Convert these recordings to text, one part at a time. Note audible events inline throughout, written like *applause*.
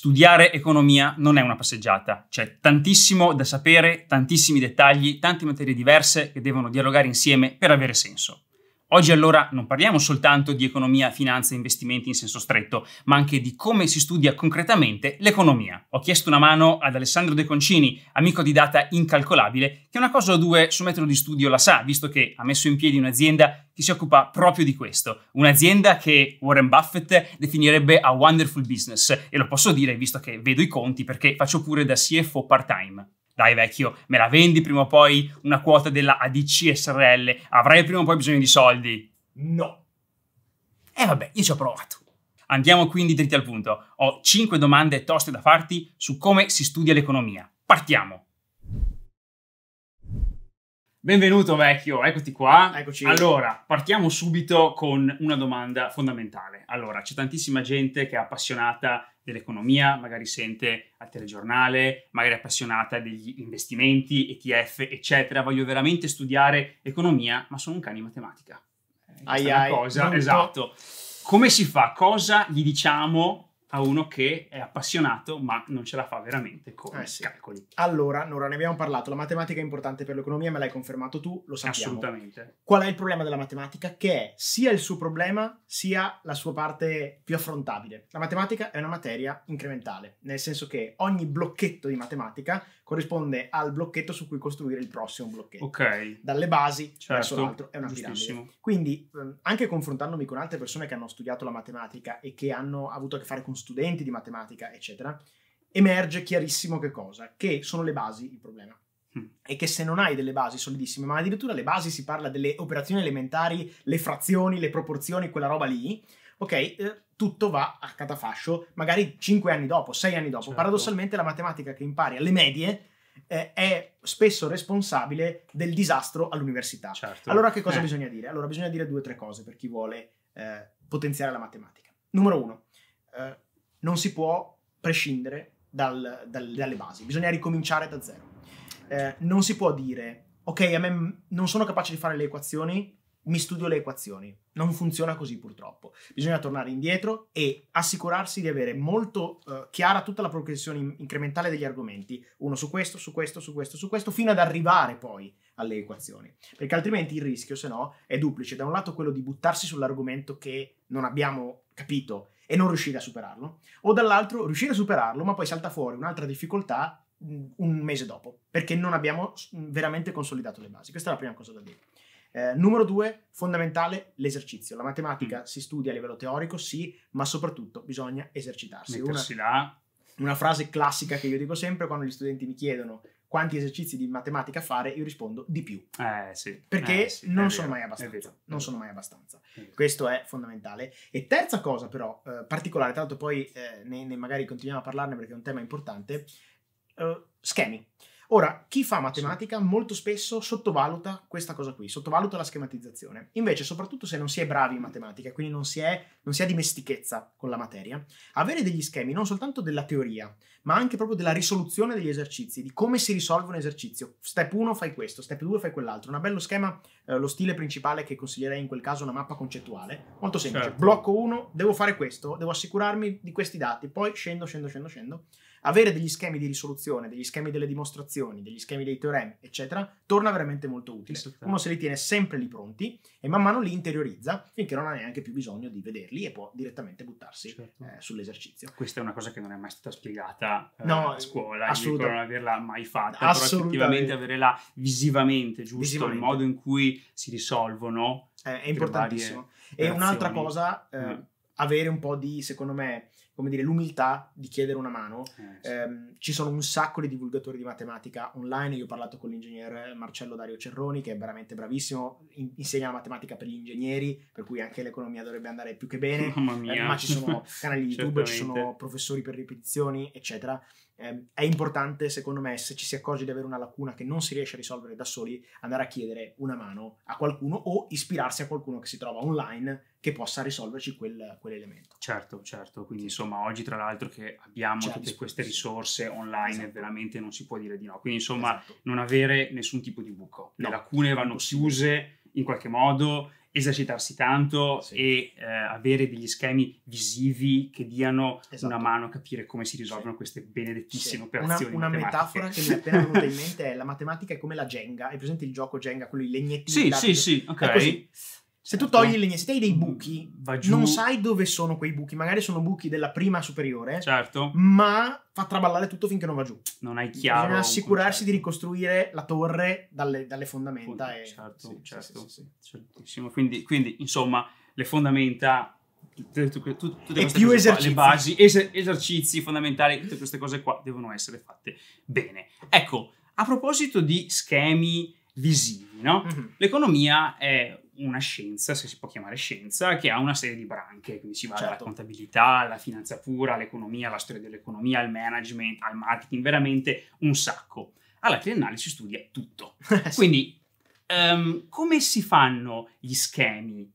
Studiare economia non è una passeggiata, c'è tantissimo da sapere, tantissimi dettagli, tante materie diverse che devono dialogare insieme per avere senso. Oggi allora non parliamo soltanto di economia, finanza e investimenti in senso stretto, ma anche di come si studia concretamente l'economia. Ho chiesto una mano ad Alessandro De Concini, amico di data incalcolabile, che una cosa o due sul metodo di studio la sa, visto che ha messo in piedi un'azienda che si occupa proprio di questo. Un'azienda che Warren Buffett definirebbe a wonderful business, e lo posso dire visto che vedo i conti perché faccio pure da CFO part-time. Dai vecchio, me la vendi prima o poi una quota della ADC SRL? Avrai prima o poi bisogno di soldi? No. E eh vabbè, io ci ho provato. Andiamo quindi dritti al punto. Ho 5 domande toste da farti su come si studia l'economia. Partiamo. Benvenuto vecchio, eccoti qua. Eccoci. Allora, partiamo subito con una domanda fondamentale. Allora, c'è tantissima gente che è appassionata dell'economia, magari sente al telegiornale, magari è appassionata degli investimenti, ETF, eccetera. Voglio veramente studiare economia, ma sono un cane in matematica. Eh, ai, ai, cosa, esatto. Come si fa? Cosa gli diciamo a uno che è appassionato ma non ce la fa veramente con eh sì. calcoli. Allora, Nora, ne abbiamo parlato, la matematica è importante per l'economia, me l'hai confermato tu, lo sappiamo. Assolutamente. Qual è il problema della matematica? Che è sia il suo problema sia la sua parte più affrontabile. La matematica è una materia incrementale, nel senso che ogni blocchetto di matematica corrisponde al blocchetto su cui costruire il prossimo blocchetto. Ok. Dalle basi certo. verso l'altro è una piramide. Quindi, ehm, anche confrontandomi con altre persone che hanno studiato la matematica e che hanno avuto a che fare con studenti di matematica, eccetera, emerge chiarissimo che cosa? Che sono le basi il problema. Mm. E che se non hai delle basi solidissime, ma addirittura le basi si parla delle operazioni elementari, le frazioni, le proporzioni, quella roba lì, ok, eh, tutto va a catafascio, magari 5 anni dopo, 6 anni dopo. Certo. Paradossalmente la matematica che impari alle medie eh, è spesso responsabile del disastro all'università. Certo. Allora che cosa eh. bisogna dire? Allora bisogna dire due o tre cose per chi vuole eh, potenziare la matematica. Numero uno, eh, non si può prescindere dal, dal, dalle basi, bisogna ricominciare da zero. Eh, non si può dire, ok, a me non sono capace di fare le equazioni, mi studio le equazioni. Non funziona così purtroppo. Bisogna tornare indietro e assicurarsi di avere molto uh, chiara tutta la progressione incrementale degli argomenti, uno su questo, su questo, su questo, su questo, fino ad arrivare poi alle equazioni. Perché altrimenti il rischio, se no, è duplice. Da un lato quello di buttarsi sull'argomento che non abbiamo capito e non riuscire a superarlo, o dall'altro riuscire a superarlo, ma poi salta fuori un'altra difficoltà un mese dopo, perché non abbiamo veramente consolidato le basi. Questa è la prima cosa da dire. Eh, numero due, fondamentale, l'esercizio. La matematica mm. si studia a livello teorico, sì, ma soprattutto bisogna esercitarsi. Una, là. una frase classica che io dico sempre quando gli studenti mi chiedono quanti esercizi di matematica fare, io rispondo di più. Eh, sì. Perché eh, sì, non, sono mai abbastanza. non sono mai abbastanza. Questo è fondamentale. E terza cosa, però, eh, particolare, tra l'altro poi eh, ne, ne, magari continuiamo a parlarne perché è un tema importante, eh, schemi. Ora, chi fa matematica molto spesso sottovaluta questa cosa qui, sottovaluta la schematizzazione. Invece, soprattutto se non si è bravi in matematica, quindi non si, è, non si ha dimestichezza con la materia, avere degli schemi non soltanto della teoria, ma anche proprio della risoluzione degli esercizi, di come si risolve un esercizio. Step 1 fai questo, step 2 fai quell'altro. Un bello schema, eh, lo stile principale che consiglierei in quel caso una mappa concettuale, molto semplice. Certo. Blocco 1, devo fare questo, devo assicurarmi di questi dati, poi scendo, scendo, scendo, scendo avere degli schemi di risoluzione, degli schemi delle dimostrazioni, degli schemi dei teoremi, eccetera, torna veramente molto utile. Uno se li tiene sempre lì pronti e man mano li interiorizza finché non ha neanche più bisogno di vederli e può direttamente buttarsi certo. eh, sull'esercizio. Questa è una cosa che non è mai stata spiegata eh, no, a scuola, assolutamente. non averla mai fatta, però effettivamente averla visivamente, giusto, visivamente. il modo in cui si risolvono. Eh, è importantissimo. E un'altra cosa, eh, mm. avere un po' di, secondo me, come dire, l'umiltà di chiedere una mano. Eh, sì. eh, ci sono un sacco di divulgatori di matematica online. Io ho parlato con l'ingegnere Marcello Dario Cerroni, che è veramente bravissimo, in- insegna la matematica per gli ingegneri, per cui anche l'economia dovrebbe andare più che bene. Mamma mia. Eh, ma ci sono *laughs* canali YouTube, ci sono professori per ripetizioni, eccetera eh, è importante, secondo me, se ci si accorge di avere una lacuna che non si riesce a risolvere da soli, andare a chiedere una mano a qualcuno o ispirarsi a qualcuno che si trova online che possa risolverci quel, quell'elemento. Certo, certo. Quindi, insomma, oggi tra l'altro che abbiamo C'è tutte queste risorse online, esatto. veramente non si può dire di no. Quindi, insomma, esatto. non avere nessun tipo di buco. No, Le lacune vanno chiuse in qualche modo esercitarsi tanto Sì. e eh, avere degli schemi visivi che diano Esatto. una mano a capire come si risolvono queste benedettissime Sì. operazioni. Una, una metafora che mi è appena venuta in mente è la matematica è come la Jenga. Hai presente il gioco Jenga, quello i legnetti? Sì, sì, sì, ok. Se tu Certo. togli il legnetti, se hai dei buchi, Va giù, non sai dove sono quei buchi. Magari sono buchi della prima superiore, certo, ma fa traballare tutto finché non va giù. non hai chiaro. Bisogna assicurarsi di ricostruire la torre dalle, dalle fondamenta. Appunto, E... certo, sì, certo. sì, sì. Quindi, quindi, insomma, le fondamenta, tutte, tutte- E più cose qua, esercizi. le basi, es- esercizi fondamentali, tutte queste cose qua devono essere fatte bene. Ecco, a proposito di schemi visivi, no? Mhm. L'economia è una scienza, se si può chiamare scienza, che ha una serie di branche, quindi si va dalla Certo. contabilità alla finanza pura, all'economia, alla storia dell'economia, al management, al marketing, veramente un sacco. Alla triennale si studia tutto. *laughs* Sì. Quindi, ehm, come si fanno gli schemi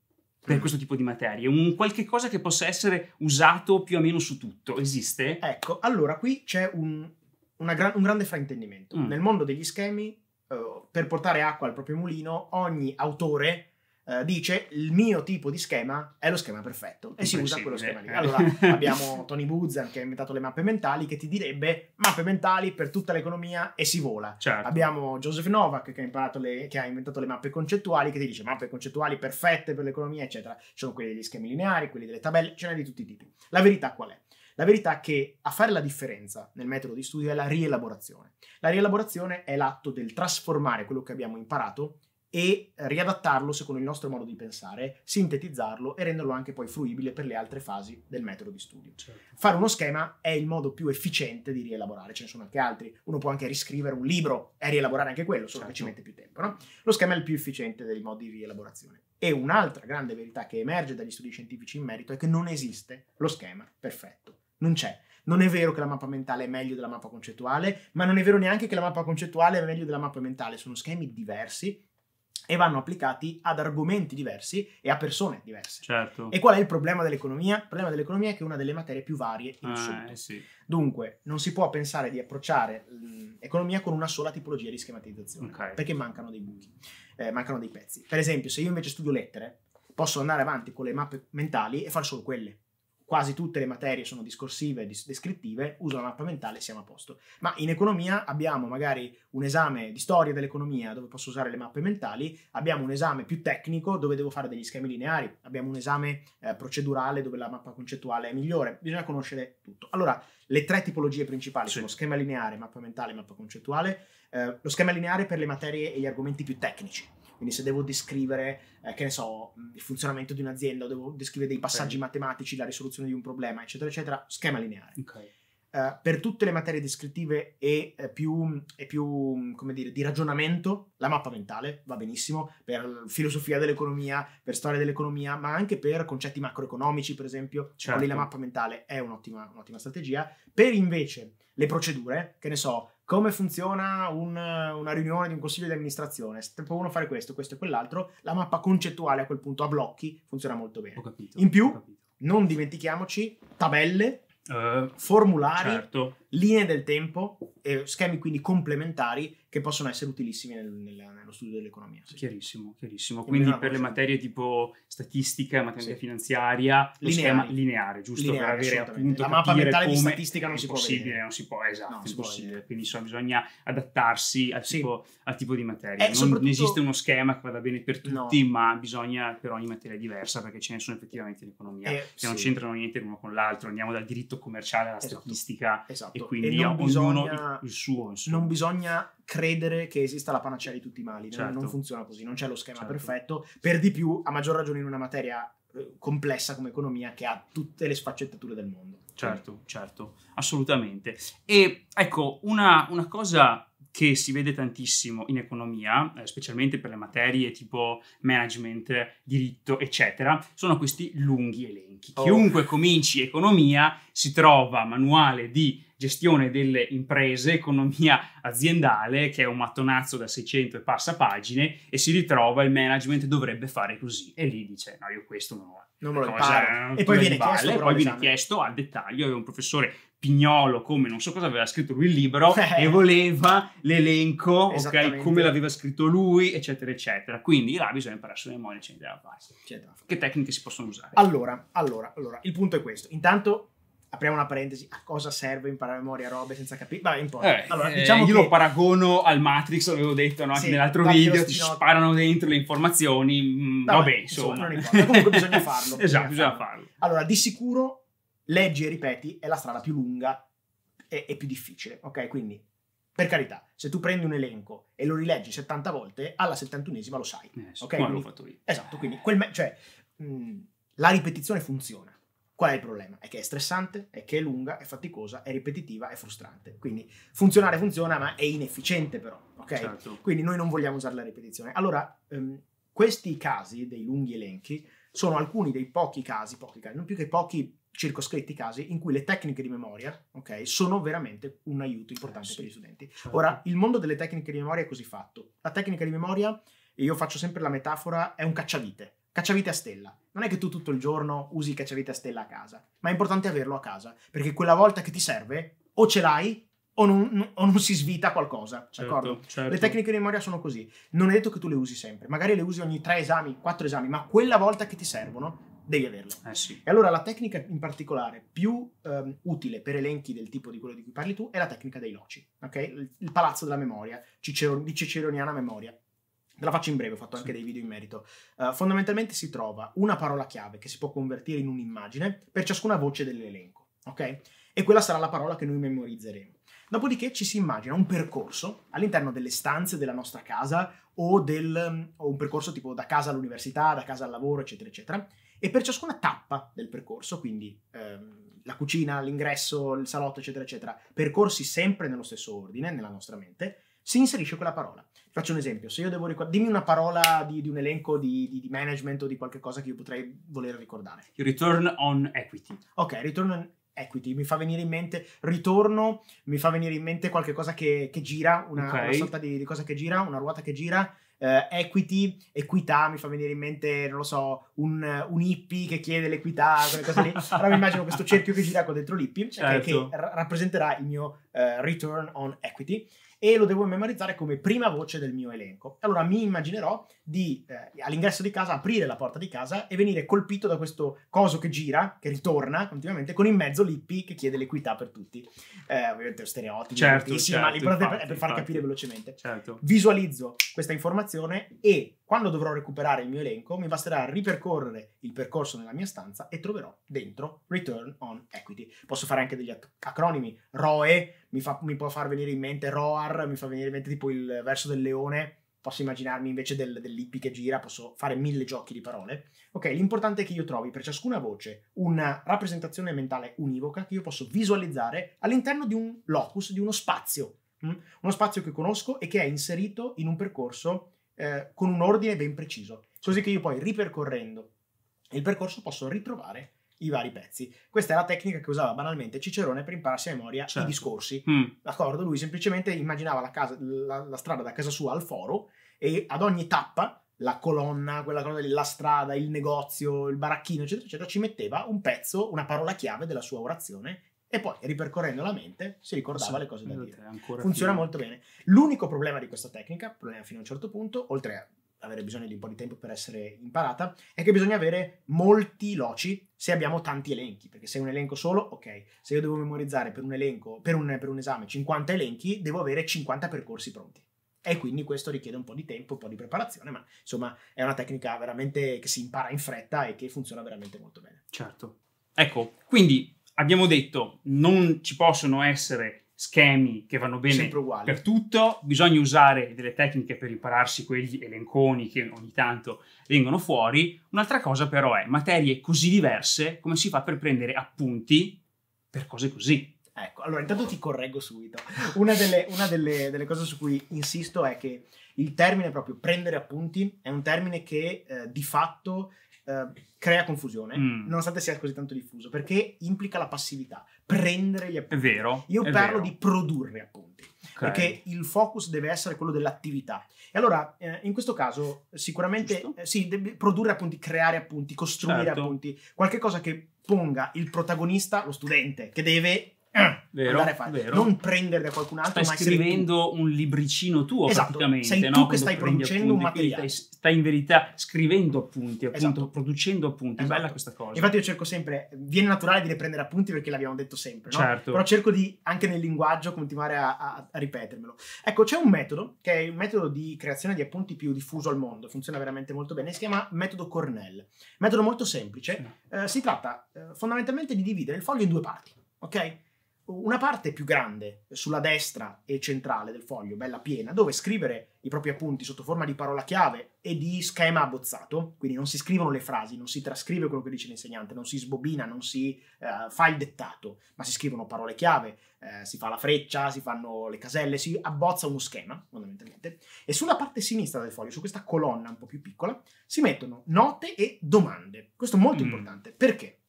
per Mm. questo tipo di materie? Un qualche cosa che possa essere usato più o meno su tutto, esiste? Ecco, allora qui c'è un, una gran- un grande fraintendimento. Mm. Nel mondo degli schemi, eh, per portare acqua al proprio mulino, ogni autore eh, dice il mio tipo di schema è lo schema perfetto e si usa quello schema lì. Allora *laughs* abbiamo Tony Buzan che ha inventato le mappe mentali che ti direbbe mappe mentali per tutta l'economia e si vola. Certo. Abbiamo Joseph Novak che ha, imparato le- che ha inventato le mappe concettuali che ti dice mappe concettuali perfette per l'economia, eccetera. Ci sono quelli degli schemi lineari, quelli delle tabelle, ce n'è di tutti i tipi. La verità qual è? La verità è che a fare la differenza nel metodo di studio è la rielaborazione. La rielaborazione è l'atto del trasformare quello che abbiamo imparato e riadattarlo secondo il nostro modo di pensare, sintetizzarlo e renderlo anche poi fruibile per le altre fasi del metodo di studio. Certo. Fare uno schema è il modo più efficiente di rielaborare, ce ne sono anche altri. Uno può anche riscrivere un libro e rielaborare anche quello, solo che ci Certo. mette più tempo. no? Lo schema è il più efficiente dei modi di rielaborazione. E un'altra grande verità che emerge dagli studi scientifici in merito è che non esiste lo schema perfetto. Non c'è. Non è vero che la mappa mentale è meglio della mappa concettuale, ma non è vero neanche che la mappa concettuale è meglio della mappa mentale. Sono schemi diversi e vanno applicati ad argomenti diversi e a persone diverse. Certo. E qual è il problema dell'economia? Il problema dell'economia è che è una delle materie più varie in assoluto. Eh, sì. Dunque, non si può pensare di approcciare l'economia con una sola tipologia di schematizzazione, Ok. perché mancano dei buchi, eh, mancano dei pezzi. Per esempio, se io invece studio lettere, posso andare avanti con le mappe mentali e fare solo quelle. Quasi tutte le materie sono discorsive e dis- descrittive, uso la mappa mentale e siamo a posto. Ma in economia abbiamo magari un esame di storia dell'economia dove posso usare le mappe mentali, abbiamo un esame più tecnico dove devo fare degli schemi lineari, abbiamo un esame eh, procedurale dove la mappa concettuale è migliore, bisogna conoscere tutto. Allora, le tre tipologie principali Sì. sono schema lineare, mappa mentale e mappa concettuale. Eh, lo schema lineare per le materie e gli argomenti più tecnici. Quindi se devo descrivere, eh, che ne so, mh, il funzionamento di un'azienda, o devo descrivere dei passaggi Ok. matematici, la risoluzione di un problema, eccetera, eccetera, schema lineare. Ok. Eh, per tutte le materie descrittive e eh, più, e più, mh, come dire, di ragionamento, la mappa mentale va benissimo, per filosofia dell'economia, per storia dell'economia, ma anche per concetti macroeconomici, per esempio, Certo. lì la mappa mentale è un'ottima, un'ottima strategia. Per invece le procedure, che ne so, come funziona un- una riunione di un consiglio di amministrazione, step 1 fare questo, questo e quell'altro, la mappa concettuale a quel punto a blocchi funziona molto bene. Capito. In più. Non dimentichiamoci tabelle, Eh, formulari, certo. Linee del tempo e schemi quindi complementari che possono essere utilissimi nel- nel- nello studio dell'economia. sì. Chiarissimo, chiarissimo. Quindi per le materie tipo statistica, matematica Sì. finanziaria, lo Lineari. schema lineare, giusto? Lineari, per avere appunto La mappa mentale di statistica non è si può possibile, vedere. non si può, esatto, No, non è si può. Quindi insomma bisogna adattarsi al, Sì. tipo, al tipo di materia. Eh, non soprattutto- esiste uno schema che vada bene per No. tutti, ma bisogna per ogni materia diversa perché ce ne sono effettivamente in economia Eh, che non c'entrano niente l'uno con l'altro. Andiamo dal diritto commerciale alla Esatto. statistica Esatto. e quindi non ognuno bisogna, il, il suo. Insomma. non bisogna credere che esista la panacea di tutti i mali, non- Certo. non funziona così, non c'è lo schema Certo. perfetto, per di più a maggior ragione in una materia eh, complessa come economia che ha tutte le sfaccettature del mondo. Certo, certo, assolutamente. E ecco, una, una cosa che si vede tantissimo in economia, eh, specialmente per le materie tipo management, diritto, eccetera, sono questi lunghi elenchi. Oh. Chiunque cominci economia si trova manuale di gestione delle imprese, economia aziendale, che è un mattonazzo da 600 e passa pagine, e si ritrova il management dovrebbe fare così. E lì dice, no, io questo non ho Non me lo cosa, E poi viene chiesto poi viene chiesto al dettaglio, è un professore Pignolo, come non so cosa aveva scritto lui il libro, *laughs* e voleva l'elenco, ok, come l'aveva scritto lui, eccetera, eccetera. Quindi là bisogna imparare sulle memoria, c'è da fare. Che tecniche si possono usare? Allora, allora, allora, il punto è questo. Intanto apriamo una parentesi, a cosa serve imparare a memoria robe senza capire? Vabbè, importa. Eh, allora, diciamo eh, io che... lo paragono al Matrix, l'avevo detto no? anche sì, nell'altro video, ti sparano dentro le informazioni, mm, vabbè, vabbè insomma. Importa, comunque bisogna *laughs* farlo. esatto, bisogna farlo. Allora, di sicuro, leggi e ripeti è la strada più lunga e, e più difficile, ok? Quindi, per carità, se tu prendi un elenco e lo rileggi 70 volte, alla 71esima lo sai, eh, ok? Come l'ho fatto io. Esatto, quindi quel me- cioè, mh, mm, la ripetizione funziona Qual è il problema? È che è stressante, è che è lunga, è faticosa, è ripetitiva, è frustrante. Quindi funzionare funziona, ma è inefficiente però, ok? Certo. Quindi noi non vogliamo usare la ripetizione. Allora, um, questi casi dei lunghi elenchi sono alcuni dei pochi casi, pochi casi, non più che pochi circoscritti casi in cui le tecniche di memoria, ok, sono veramente un aiuto importante eh sì. per gli studenti. Certo. Ora, il mondo delle tecniche di memoria è così fatto. La tecnica di memoria, io faccio sempre la metafora, è un cacciavite Cacciavite a stella. Non è che tu tutto il giorno usi il cacciavite a stella a casa, ma è importante averlo a casa, perché quella volta che ti serve o ce l'hai o non, o non si svita qualcosa, certo, d'accordo? Certo. Le tecniche di memoria sono così. Non è detto che tu le usi sempre, magari le usi ogni tre esami, quattro esami, ma quella volta che ti servono devi averle. Eh sì. E allora la tecnica in particolare più um, utile per elenchi del tipo di quello di cui parli tu è la tecnica dei loci, ok? Il, il palazzo della memoria, Cicero, di ciceroniana memoria. Ve la faccio in breve, ho fatto anche sì. dei video in merito. Uh, fondamentalmente si trova una parola chiave che si può convertire in un'immagine per ciascuna voce dell'elenco, ok? E quella sarà la parola che noi memorizzeremo. Dopodiché ci si immagina un percorso all'interno delle stanze della nostra casa o, del, o un percorso tipo da casa all'università, da casa al lavoro, eccetera, eccetera. E per ciascuna tappa del percorso, quindi ehm, la cucina, l'ingresso, il salotto, eccetera, eccetera, percorsi sempre nello stesso ordine nella nostra mente, si inserisce quella parola. Faccio un esempio, se io devo ricordare, dimmi una parola di, di un elenco di, di, di, management o di qualche cosa che io potrei voler ricordare. Return on equity. Ok, return on equity, mi fa venire in mente ritorno, mi fa venire in mente qualche cosa che, che gira, una, okay. una sorta di, cosa che gira, una ruota che gira. Uh, equity, equità, mi fa venire in mente, non lo so, un, un hippie che chiede l'equità, quelle cose lì. *laughs* Allora mi immagino questo cerchio che gira qua dentro l'hippie, certo. che, che r- rappresenterà il mio uh, return on equity e lo devo memorizzare come prima voce del mio elenco. Allora mi immaginerò di eh, all'ingresso di casa aprire la porta di casa e venire colpito da questo coso che gira, che ritorna continuamente, con in mezzo l'Ippi che chiede l'equità per tutti. Eh, ovviamente è stereotipo, certo, certo, infatti, per, per far capire velocemente. Certo. Visualizzo questa informazione e quando dovrò recuperare il mio elenco mi basterà ripercorrere il percorso nella mia stanza e troverò dentro Return on Equity. Posso fare anche degli acronimi, ROE mi, fa, mi può far venire in mente ROAR, mi fa venire in mente tipo il verso del leone, posso immaginarmi invece del, dell'ippi che gira, posso fare mille giochi di parole. Ok, l'importante è che io trovi per ciascuna voce una rappresentazione mentale univoca che io posso visualizzare all'interno di un locus, di uno spazio. Hm? Uno spazio che conosco e che è inserito in un percorso eh, con un ordine ben preciso, così che io poi ripercorrendo il percorso posso ritrovare i vari pezzi. Questa è la tecnica che usava banalmente Cicerone per impararsi a memoria certo. i discorsi. Mm. D'accordo? Lui semplicemente immaginava la, casa, la, la, strada da casa sua al foro e ad ogni tappa la colonna, quella cosa lì, la strada, il negozio, il baracchino, eccetera, eccetera, ci metteva un pezzo, una parola chiave della sua orazione e poi ripercorrendo la mente si ricordava sì, le cose da dire. Funziona più. molto bene. L'unico problema di questa tecnica, problema fino a un certo punto, oltre a avere bisogno di un po' di tempo per essere imparata, è che bisogna avere molti loci se abbiamo tanti elenchi, perché se è un elenco solo, ok, se io devo memorizzare per un elenco, per un, per un esame 50 elenchi, devo avere 50 percorsi pronti. E quindi questo richiede un po' di tempo, un po' di preparazione, ma insomma è una tecnica veramente che si impara in fretta e che funziona veramente molto bene. Certo. Ecco, quindi abbiamo detto non ci possono essere schemi che vanno bene per tutto, bisogna usare delle tecniche per impararsi quegli elenconi che ogni tanto vengono fuori. Un'altra cosa però è materie così diverse, come si fa per prendere appunti per cose così. Ecco, allora intanto ti correggo subito. Una delle, una delle, delle cose su cui insisto è che il termine proprio prendere appunti è un termine che eh, di fatto eh, crea confusione, mm. nonostante sia così tanto diffuso, perché implica la passività, prendere gli appunti. È vero. Io è parlo vero. di produrre appunti, okay. perché il focus deve essere quello dell'attività. E allora, eh, in questo caso, sicuramente eh, sì, deve produrre appunti, creare appunti, costruire certo. appunti, qualche cosa che ponga il protagonista, lo studente, che deve Vero, andare a fare. vero. Non prendere da qualcun altro, Stai ma essere tu. scrivendo un libricino tuo Esatto, praticamente. sei tu no? che stai producendo un materiale. Stai, stai in verità scrivendo appunti, appunto, Esatto. producendo appunti. Esatto. Bella questa cosa. Infatti io cerco sempre, viene naturale dire prendere appunti perché l'abbiamo detto sempre, no? Certo. Però cerco di, anche nel linguaggio, continuare a, a- a ripetermelo. Ecco, c'è un metodo, che è un metodo di creazione di appunti più diffuso al mondo, funziona veramente molto bene, si chiama metodo Cornell. Metodo molto semplice, Eh, si tratta eh, fondamentalmente di dividere il foglio in due parti, ok? Una parte più grande sulla destra e centrale del foglio, bella piena, dove scrivere i propri appunti sotto forma di parola chiave e di schema abbozzato, quindi non si scrivono le frasi, non si trascrive quello che dice l'insegnante, non si sbobina, non si eh, fa il dettato, ma si scrivono parole chiave, eh, si fa la freccia, si fanno le caselle, si abbozza uno schema fondamentalmente. E sulla parte sinistra del foglio, su questa colonna un po' più piccola, si mettono note e domande. Questo è molto Mm. importante. Perché?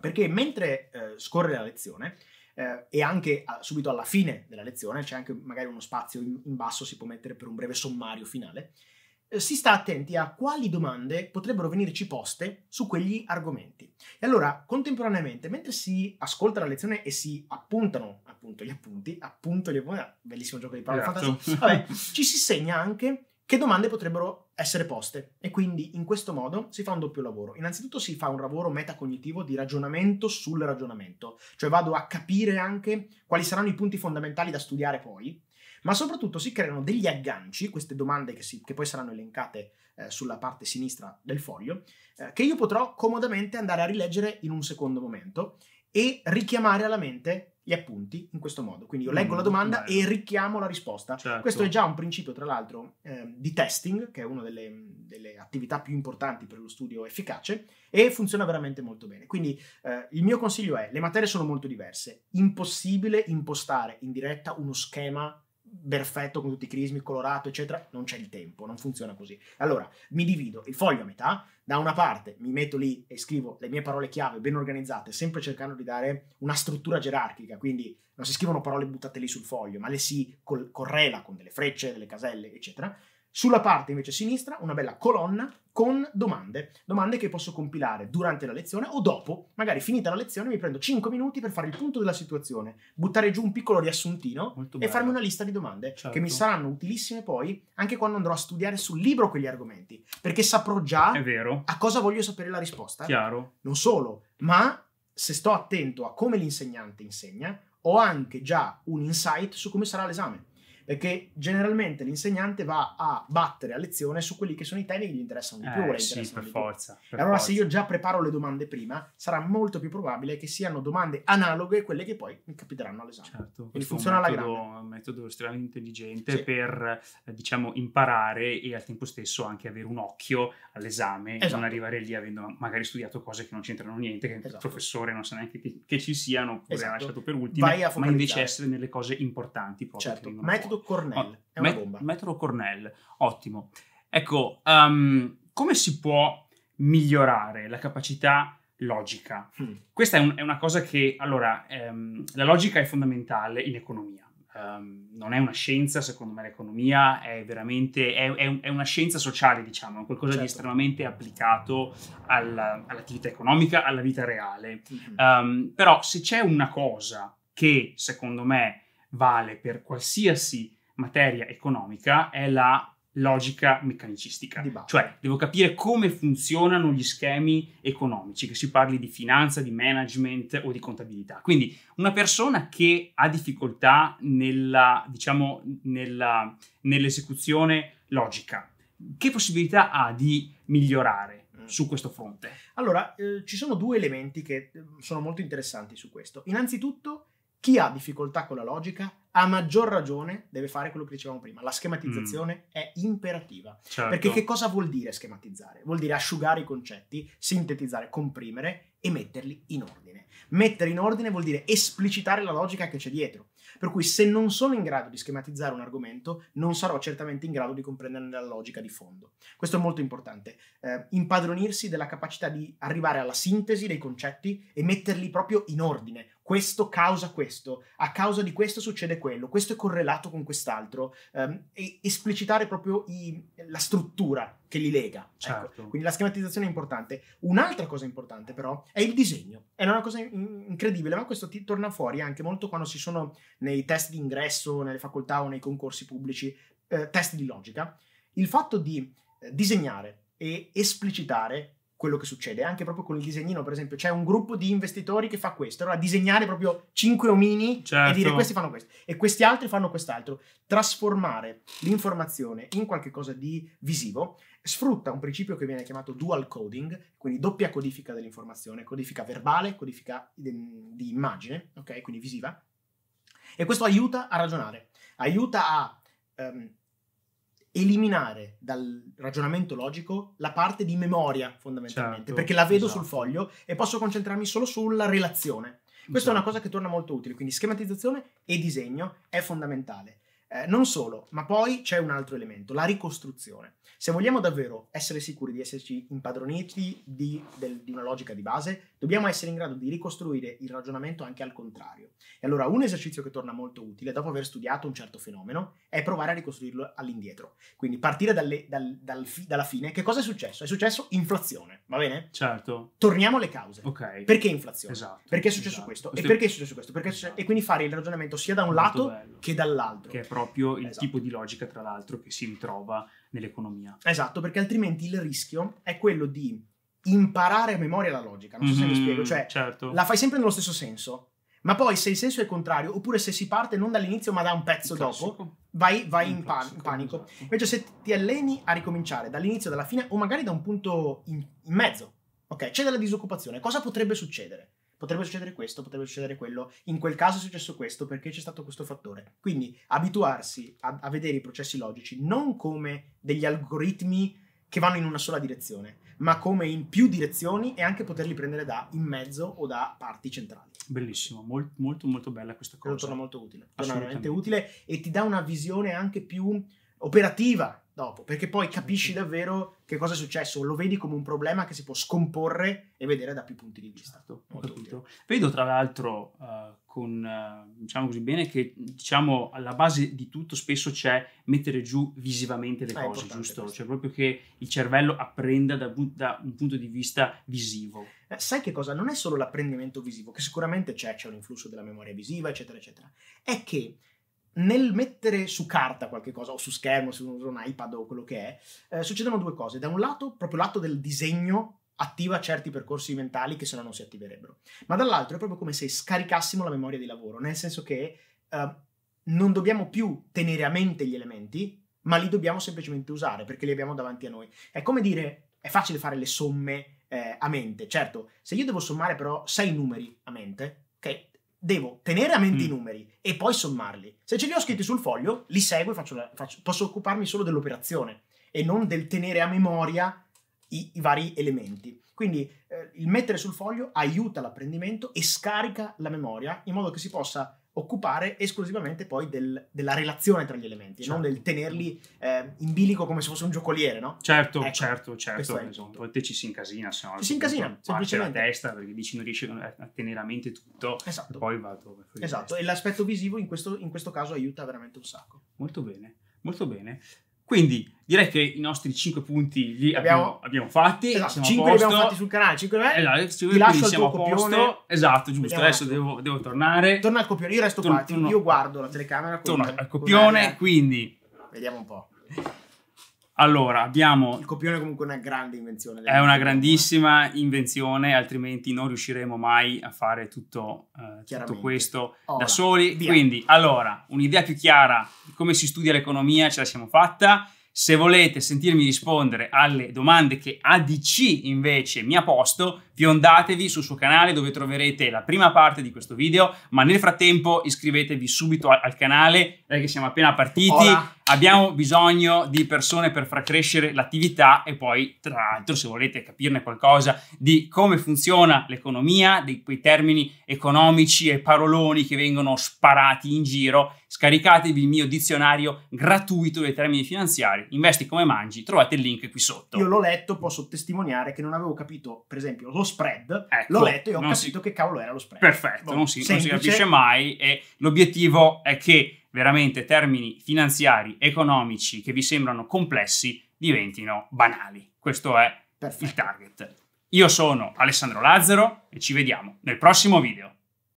Perché mentre eh, scorre la lezione, eh, e anche a- subito alla fine della lezione, c'è anche magari uno spazio in, in basso, si può mettere per un breve sommario finale, eh, si sta attenti a quali domande potrebbero venirci poste su quegli argomenti. E allora, contemporaneamente, mentre si ascolta la lezione e si appuntano appunto gli appunti, appunto gli appunti, ah, bellissimo gioco di parole, Esatto. vabbè, ci si segna anche che domande potrebbero essere poste e quindi in questo modo si fa un doppio lavoro. Innanzitutto si fa un lavoro metacognitivo di ragionamento sul ragionamento, cioè vado a capire anche quali saranno i punti fondamentali da studiare poi, ma soprattutto si creano degli agganci, queste domande che, si- che poi saranno elencate eh, sulla parte sinistra del foglio, eh, che io potrò comodamente andare a rileggere in un secondo momento e richiamare alla mente gli appunti in questo modo. Quindi io leggo Mm, la domanda bello. e richiamo la risposta. Certo. Questo è già un principio, tra l'altro, ehm, di testing, che è una delle, delle attività più importanti per lo studio efficace, e funziona veramente molto bene. Quindi eh, il mio consiglio è, le materie sono molto diverse, impossibile impostare in diretta uno schema perfetto con tutti i crismi, colorato, eccetera, non c'è il tempo, non funziona così. Allora, mi divido il foglio a metà, da una parte mi metto lì e scrivo le mie parole chiave ben organizzate, sempre cercando di dare una struttura gerarchica, quindi non si scrivono parole buttate lì sul foglio, ma le si col- correla con delle frecce, delle caselle, eccetera. Sulla parte invece sinistra una bella colonna con domande, domande che posso compilare durante la lezione o dopo, magari finita la lezione mi prendo 5 minuti per fare il punto della situazione, buttare giù un piccolo riassuntino e farmi una lista di domande Certo. che mi saranno utilissime poi anche quando andrò a studiare sul libro quegli argomenti, perché saprò già a cosa voglio sapere la risposta. chiaro. Non solo, ma se sto attento a come l'insegnante insegna, ho anche già un insight su come sarà l'esame. Perché generalmente l'insegnante va a battere a lezione su quelli che sono i temi che gli interessano di più. Eh, sì, per forza. per allora forza. se io già preparo le domande prima, sarà molto più probabile che siano domande analoghe a quelle che poi mi capiteranno all'esame. Certo, Quindi funziona è un alla grande. Metodo estremamente intelligente Sì. per, eh, diciamo, imparare e al tempo stesso anche avere un occhio all'esame e Esatto. non arrivare lì avendo magari studiato cose che non c'entrano niente, che il Esatto. professore non sa neanche che, che ci siano, oppure Esatto. ha lasciato per ultime, ma invece essere nelle cose importanti proprio. Certo, metodo fuori. Cornell, Oh, è una met- bomba. Metodo Cornell, ottimo. Ecco, ehm, come si può migliorare la capacità logica? Mm. Questa è, un- è una cosa che, allora, ehm, la logica è fondamentale in economia. Ehm, non è una scienza, secondo me l'economia è veramente, è, è un- è una scienza sociale, diciamo, è qualcosa di Certo. estremamente applicato alla- all'attività economica, alla vita reale. Mhm. Um, però se c'è una cosa che secondo me vale per qualsiasi materia economica è la logica meccanicistica. Cioè, devo capire come funzionano gli schemi economici, che si parli di finanza, di management o di contabilità. Quindi una persona che ha difficoltà nella, diciamo, nella, nell'esecuzione logica, che possibilità ha di migliorare Mm. su questo fronte? Allora, eh, ci sono due elementi che eh, sono molto interessanti su questo. Innanzitutto, chi ha difficoltà con la logica, a maggior ragione deve fare quello che dicevamo prima. La schematizzazione è imperativa. Certo. Perché che cosa vuol dire schematizzare? Vuol dire asciugare i concetti, sintetizzare, comprimere e metterli in ordine. Mettere in ordine vuol dire esplicitare la logica che c'è dietro. Per cui se non sono in grado di schematizzare un argomento, non sarò certamente in grado di comprenderne la logica di fondo. Questo è molto importante. Eh, impadronirsi della capacità di arrivare alla sintesi dei concetti e metterli proprio in ordine. Questo causa questo, a causa di questo succede quello, questo è correlato con quest'altro, ehm, e esplicitare proprio i, la struttura che li lega. Ecco. Certo. Quindi la schematizzazione è importante. Un'altra cosa importante però è il disegno. È una cosa in- incredibile, ma questo ti torna fuori anche molto quando si sono nei test di ingresso, nelle facoltà o nei concorsi pubblici, eh, test di logica. Il fatto di eh, disegnare e esplicitare quello che succede, anche proprio con il disegnino, per esempio, c'è un gruppo di investitori che fa questo, allora disegnare proprio cinque omini Certo. e dire questi fanno questo e questi altri fanno quest'altro, trasformare l'informazione in qualcosa di visivo sfrutta un principio che viene chiamato dual coding, quindi doppia codifica dell'informazione, codifica verbale, codifica di, di immagine, ok, quindi visiva, e questo aiuta a ragionare, aiuta a ehm, eliminare dal ragionamento logico la parte di memoria fondamentalmente, Certo, perché la vedo esatto. sul foglio e posso concentrarmi solo sulla relazione. Questa è una cosa che torna molto utile, quindi schematizzazione e disegno è fondamentale. Eh, non solo, ma poi c'è un altro elemento, la ricostruzione. Se vogliamo davvero essere sicuri di esserci impadroniti di, del- di una logica di base, dobbiamo essere in grado di ricostruire il ragionamento anche al contrario. E allora un esercizio che torna molto utile, dopo aver studiato un certo fenomeno, è provare a ricostruirlo all'indietro. Quindi partire dalle- dal- dal fi- dalla fine. Che cosa è successo? È successo inflazione, va bene? Certo. Torniamo alle cause. Ok. Perché inflazione? Esatto. Perché è successo esatto. questo? Questo E perché è successo questo? Perché è successo- E quindi fare il ragionamento sia da un molto lato bello. che dall'altro. Che è proprio il Esatto. tipo di logica, tra l'altro, che si ritrova nell'economia. Esatto, perché altrimenti il rischio è quello di imparare a memoria la logica. Non so se mi Mhm, spiego, cioè certo. la fai sempre nello stesso senso. Ma poi se il senso è contrario, oppure se si parte non dall'inizio ma da un pezzo dopo, vai, vai in, classico, panico. esatto. Invece se ti alleni a ricominciare dall'inizio alla fine o magari da un punto in, in mezzo, ok? C'è della disoccupazione, cosa potrebbe succedere? Potrebbe succedere questo, potrebbe succedere quello. In quel caso è successo questo perché c'è stato questo fattore. Quindi abituarsi a, a vedere i processi logici non come degli algoritmi che vanno in una sola direzione, ma come in più direzioni e anche poterli prendere da in mezzo o da parti centrali. Bellissimo, molto, molto, molto bella questa cosa. torna molto utile. Torna veramente utile e ti dà una visione anche più operativa dopo, perché poi capisci davvero che cosa è successo, lo vedi come un problema che si può scomporre e vedere da più punti di vista. Certo. Vedo tra l'altro eh, con, eh, diciamo così bene, che diciamo alla base di tutto spesso c'è mettere giù visivamente le Ah, cose, giusto? questo. Cioè proprio che il cervello apprenda da, da un punto di vista visivo. Eh, sai che cosa? Non è solo l'apprendimento visivo, che sicuramente c'è, c'è un influsso della memoria visiva, eccetera, eccetera. È che nel mettere su carta qualche cosa, o su schermo, su un iPad o quello che è, eh, succedono due cose. Da un lato, proprio l'atto del disegno attiva certi percorsi mentali che se no non si attiverebbero. Ma dall'altro è proprio come se scaricassimo la memoria di lavoro, nel senso che eh, non dobbiamo più tenere a mente gli elementi, ma li dobbiamo semplicemente usare perché li abbiamo davanti a noi. È come dire, è facile fare le somme eh, a mente. Certo, se io devo sommare però sei numeri a mente, ok, devo tenere a mente Mm. i numeri e poi sommarli. Se ce li ho scritti sul foglio, li seguo e faccio la- faccio- posso occuparmi solo dell'operazione e non del tenere a memoria i, i vari elementi. Quindi eh, il mettere sul foglio aiuta l'apprendimento e scarica la memoria in modo che si possa occupare esclusivamente poi del- della relazione tra gli elementi, e non Certo. del tenerli eh, in bilico come se fosse un giocoliere, no? Certo, Ecco, certo, certo. a volte ci si incasina, se no Ci si incasina, parte la semplicemente. testa perché dici non riesci a tenere a mente tutto Esatto. poi va dove Esatto, e l'aspetto visivo in questo, in questo caso aiuta veramente un sacco. Molto bene, molto bene. Quindi direi che i nostri 5 punti li Abbiamo- abbiamo, abbiamo fatti. Esatto, siamo a 5 li abbiamo fatti sul canale, 5 Esatto, Ti lascio il tuo a posto. copione. Esatto, giusto. Vediamo Adesso devo, devo tornare. Torna al copione, io resto Torno- qua, torno- io guardo la telecamera. Torno al copione. Quindi, Vediamo un po'. Allora, abbiamo Il copione è comunque una grande invenzione. È una grandissima invenzione, altrimenti non riusciremo mai a fare tutto, eh, tutto questo Ora, da soli. via. Quindi, allora, un'idea più chiara di come si studia l'economia ce la siamo fatta. Se volete sentirmi rispondere alle domande che ADC invece mi ha posto, fiondatevi sul suo canale dove troverete la prima parte di questo video, ma nel frattempo iscrivetevi subito al, al canale, perché siamo appena partiti Ora, abbiamo bisogno di persone per far crescere l'attività e poi, tra l'altro, se volete capirne qualcosa di come funziona l'economia, di quei termini economici e paroloni che vengono sparati in giro, scaricatevi il mio dizionario gratuito dei termini finanziari, investi come mangi, trovate il link qui sotto. io l'ho letto, posso testimoniare che non avevo capito, per esempio, lo spread, Ecco, l'ho letto e ho capito si- che cavolo era lo spread. Perfetto, Boh, non si, non si capisce mai e l'obiettivo è che veramente termini finanziari, economici che vi sembrano complessi diventino banali. Questo è il Perfetto. target. Io sono Alessandro Lazzaro e ci vediamo nel prossimo video.